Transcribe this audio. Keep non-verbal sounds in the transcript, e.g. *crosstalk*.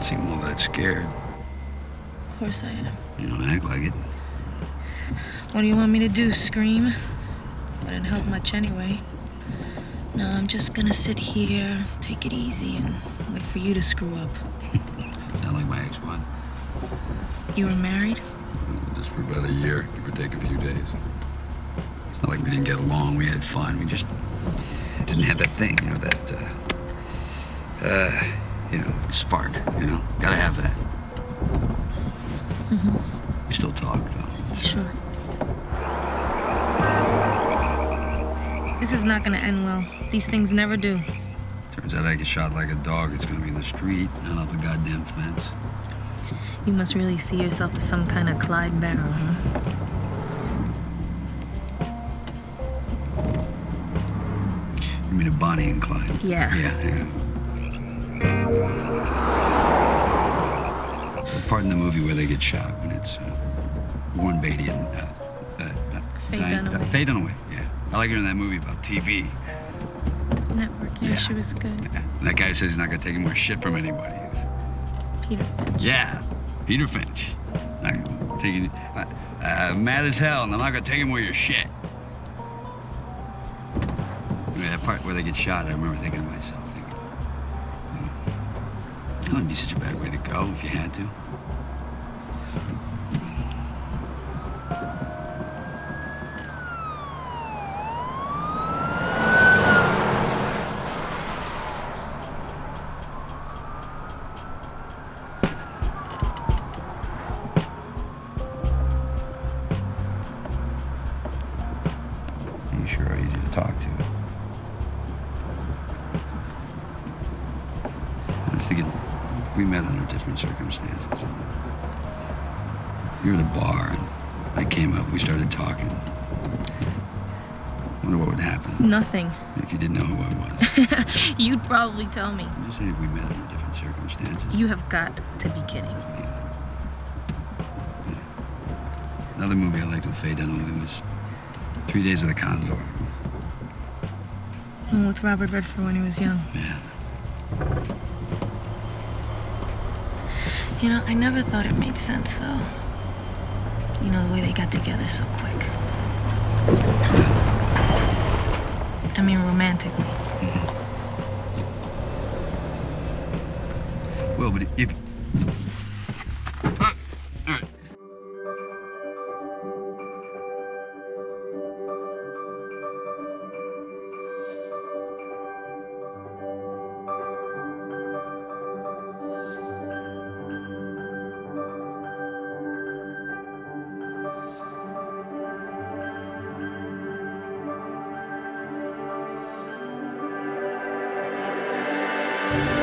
don't seem all that scared. Of course I am. You don't act like it. What do you want me to do, scream? Wouldn't help much anyway. No, I'm just gonna sit here, take it easy, and wait for you to screw up. *laughs* Not like my ex-wife. You were married? Just for about a year, give or take a few days. It's not like we didn't get along. We had fun. We just didn't have that thing, you know, that, uh, uh, you know, spark, you know. Gotta have that. Mm-hmm. We still talk, though. Sure. This is not gonna end well. These things never do. Turns out I get shot like a dog. It's gonna be in the street, not off a goddamn fence. You must really see yourself as some kind of Clyde Barrow, huh? You mean a Bonnie and Clyde? Yeah. Yeah, yeah. The part in the movie where they get shot when it's uh, Warren Beatty and uh, uh, Faye Diane- Dunaway. Faye Dunaway, yeah. I like her in that movie about TV. Network, yeah, Yeah. she was good. Yeah. That guy says he's not gonna take any more shit from anybody. Peter Finch. Yeah, Peter Finch. Not any, uh, uh, mad as hell, and I'm not gonna take any more of your shit. I mean, that part where they get shot, I remember thinking to myself, that wouldn't be such a bad way to go if you had to. You we met under different circumstances. You were at a bar, and I came up, we started talking. wonder what would happen Nothing. if you didn't know who I was. *laughs* You'd probably tell me. I'm just saying if we met under different circumstances. You have got to be kidding. Another movie I liked with Faye Dunaway was Three Days of the Condor. One with Robert Redford when he was young. Yeah. You know, I never thought it made sense, though. You know, the way they got together so quick. I mean, romantically. Mm-hmm. Well, but if. Thank